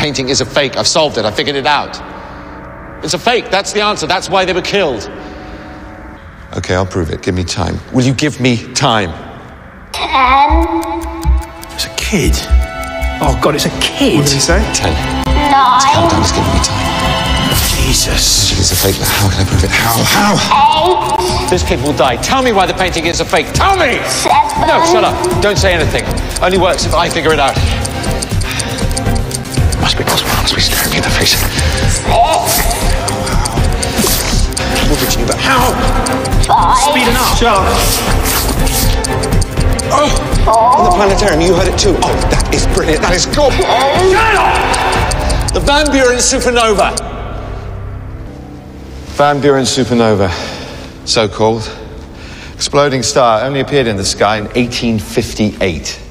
painting is a fake. I've solved it. I figured it out. It's a fake. That's the answer. That's why they were killed. Okay, I'll prove it. Give me time. Will you give me time? Ten, It's a kid. Oh, God, it's a kid. What did he say? Ten. nine, Countdown's giving me time. Jesus. It's a fake. but how can I prove it? How? How? eight, This kid will die. Tell me why the painting is a fake. Tell me! seven, No, shut up. Don't say anything. Only works if I figure it out. Must be possible. Must be staring me in the face. six, We'll get you, but how? five, Speeding up. Shut oh, up. On the planetarium, you heard it too. Oh, that is brilliant. That is good. Oh. Shut up! The Van Buren supernova. Van Buren supernova. So called. Exploding star only appeared in the sky in 1858.